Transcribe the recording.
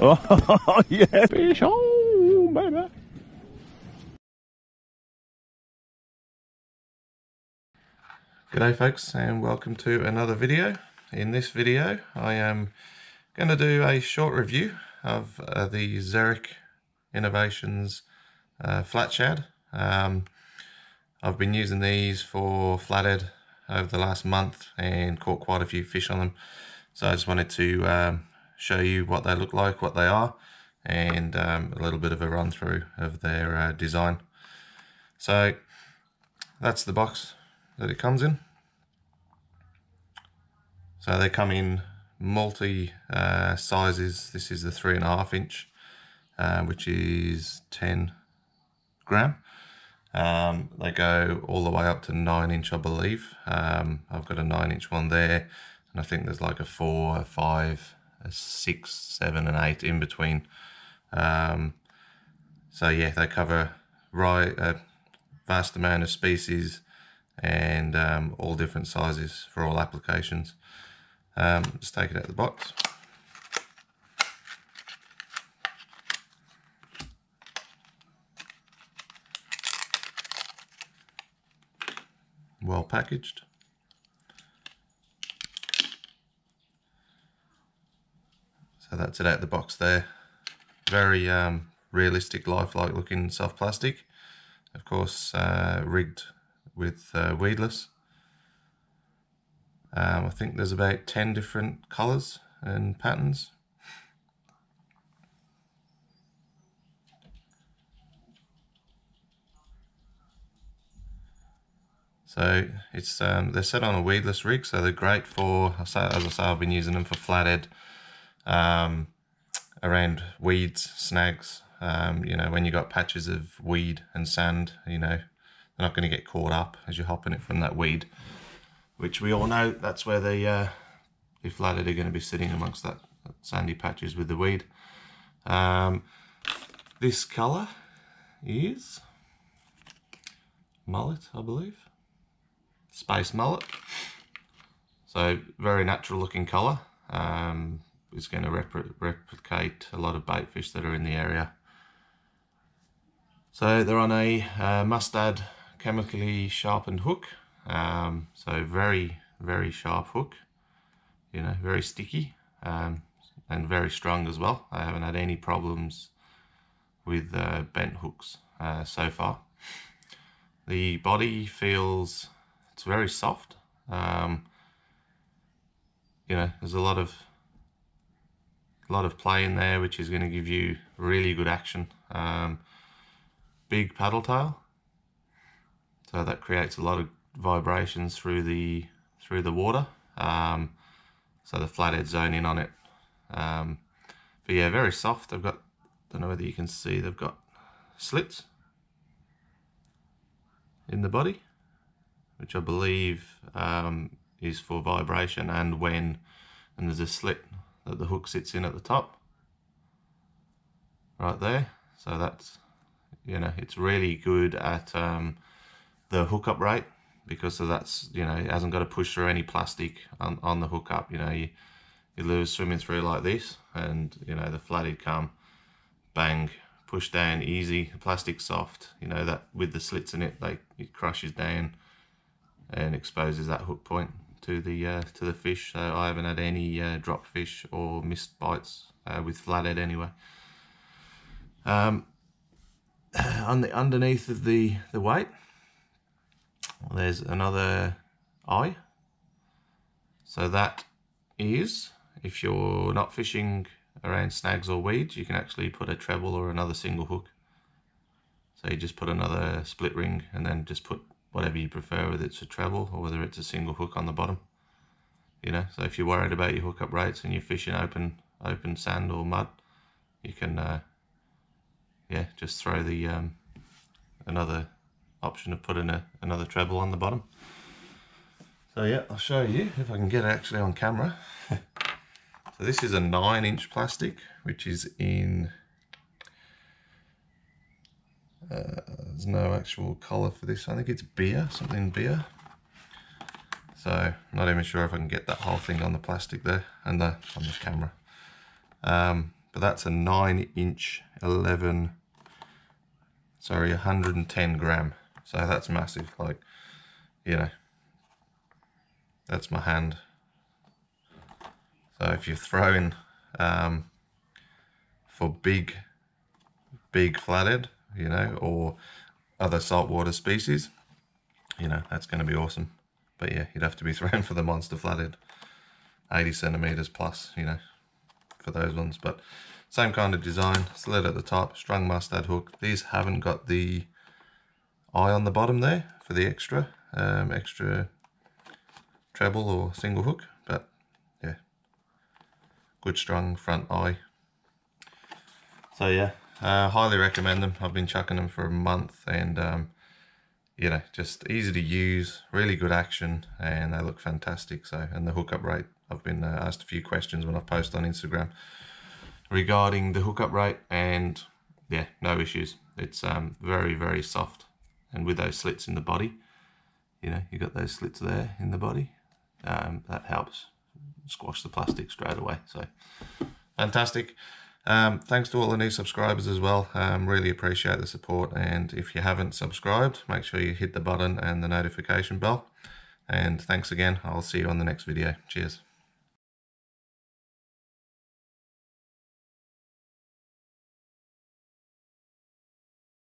Oh, yeah. Fish on, baby. G'day folks and welcome to another video. In this video I am going to do a short review of uh, the Zerek Innovations uh, flat shad. Um, I've been using these for flathead over the last month and caught quite a few fish on them. So I just wanted to um, show you what they look like, what they are, and um, a little bit of a run through of their uh, design. So that's the box that it comes in. So they come in multi uh, sizes. This is the three and a half inch, uh, which is 10 gram. Um, they go all the way up to nine inch, I believe. Um, I've got a nine inch one there, and I think there's like a four, a five, six, seven, and eight in between. Um, so yeah, they cover a vast amount of species and um, all different sizes for all applications. Um, just take it out of the box. Well packaged. That's it out the box there. Very um, realistic, lifelike looking soft plastic. Of course, uh, rigged with uh, weedless. Um, I think there's about 10 different colours and patterns. So it's um, they're set on a weedless rig, so they're great for, as I say, I've been using them for flathead, um, around weeds, snags, um, you know, when you got patches of weed and sand, you know, they're not going to get caught up as you're hopping it from that weed, which we all know that's where the, uh, the flathead are going to be sitting amongst that, that sandy patches with the weed. Um, this colour is mullet, I believe space mullet. So very natural looking colour. Um, it's going to replicate a lot of bait fish that are in the area. So they're on a uh, mustad chemically sharpened hook. Um, so very, very sharp hook. You know, very sticky um, and very strong as well. I haven't had any problems with uh, bent hooks uh, so far. The body feels it's very soft. Um, you know, there's a lot of lot of play in there, which is going to give you really good action. Um, big paddle tail, so that creates a lot of vibrations through the through the water. Um, so the flathead zone in on it. Um, but yeah, very soft. I've got, don't know whether you can see, they've got slits in the body which I believe um, is for vibration and when and there's a slit that the hook sits in at the top. Right there. So that's you know it's really good at um, the hookup rate because of that's you know it hasn't got to push through any plastic on, on the hookup. You know you, you lose swimming through like this and you know the flathead come bang push down easy plastic soft. You know that with the slits in it like it crushes down and exposes that hook point to the uh, to the fish. So I haven't had any uh, drop fish or missed bites uh, with flathead anyway. Um, on the underneath of the the weight, there's another eye. So that is if you're not fishing around snags or weeds, you can actually put a treble or another single hook. So you just put another split ring and then just put whatever you prefer, whether it's a treble or whether it's a single hook on the bottom. You know, so if you're worried about your hookup rates and you're fishing open open sand or mud, you can, uh, yeah, just throw the um, another option of putting a, another treble on the bottom. So yeah, I'll show you if I can get it actually on camera. so this is a nine inch plastic, which is in uh, there's no actual colour for this. I think it's beer, something beer. So not even sure if I can get that whole thing on the plastic there and the on the camera. Um, but that's a 9 inch 11 sorry 110 gram so that's massive like you know that's my hand so if you're throwing um, for big big flathead you know or other saltwater species you know that's going to be awesome. But yeah you'd have to be throwing for the monster flathead 80 centimeters plus you know for those ones. But same kind of design slit at the top strung mustad hook. These haven't got the eye on the bottom there for the extra um, extra treble or single hook but yeah. Good strong front eye. So yeah uh, highly recommend them. I've been chucking them for a month and um, you know just easy to use really good action and they look fantastic. So and the hookup rate I've been uh, asked a few questions when I post on Instagram regarding the hookup rate and yeah no issues. It's um, very very soft. And with those slits in the body you know you got those slits there in the body um, that helps squash the plastic straight away. So fantastic um, thanks to all the new subscribers as well. Um, really appreciate the support. And if you haven't subscribed make sure you hit the button and the notification bell. And thanks again. I'll see you on the next video. Cheers